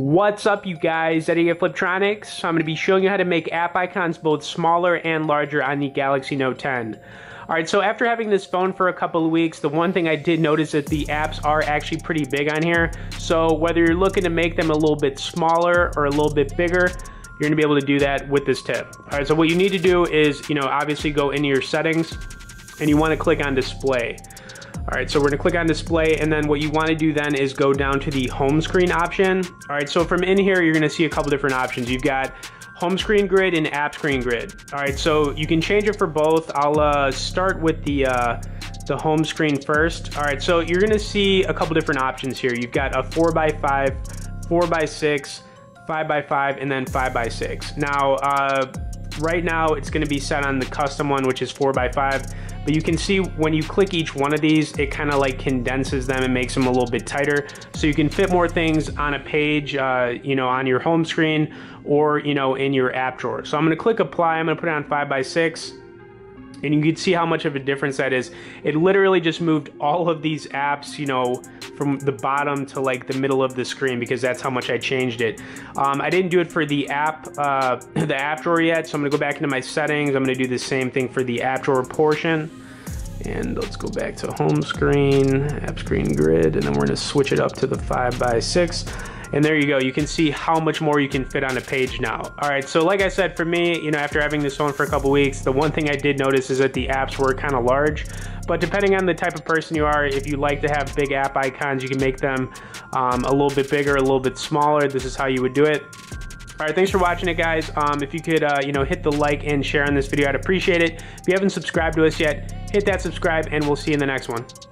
What's up you guys, Eddie at Fliptroniks. I'm going to be showing you how to make app icons both smaller and larger on the Galaxy Note 10. Alright, so after having this phone for a couple of weeks, the one thing I did notice that the apps are actually pretty big on here. So whether you're looking to make them a little bit smaller or a little bit bigger, you're going to be able to do that with this tip. Alright, so what you need to do is, you know, obviously go into your settings and you want to click on display. All right, so we're gonna click on display and then what you wanna do then is go down to the home screen option. All right, so from in here, you're gonna see a couple different options. You've got home screen grid and app screen grid. All right, so you can change it for both. I'll uh, start with the, uh, the home screen first. All right, so you're gonna see a couple different options here. You've got a four by five, four by six, five by five, and then five by six. Now, uh, right now it's gonna be set on the custom one, which is four by five. But you can see when you click each one of these, it kind of like condenses them and makes them a little bit tighter. So you can fit more things on a page, uh, you know, on your home screen or, you know, in your app drawer. So I'm gonna click apply, I'm gonna put it on five by six and you can see how much of a difference that is. It literally just moved all of these apps, you know, from the bottom to like the middle of the screen because that's how much I changed it. Um, I didn't do it for the app, uh, the app drawer yet, so I'm gonna go back into my settings. I'm gonna do the same thing for the app drawer portion. And let's go back to home screen, app screen grid, and then we're gonna switch it up to the five by six. And there you go, you can see how much more you can fit on a page now. All right, so like I said, for me, you know, after having this phone for a couple weeks, the one thing I did notice is that the apps were kind of large. But depending on the type of person you are, if you like to have big app icons, you can make them um, a little bit bigger, a little bit smaller. This is how you would do it. All right, thanks for watching it, guys. Um, if you could, uh, you know, hit the like and share on this video, I'd appreciate it. If you haven't subscribed to us yet, hit that subscribe, and we'll see you in the next one.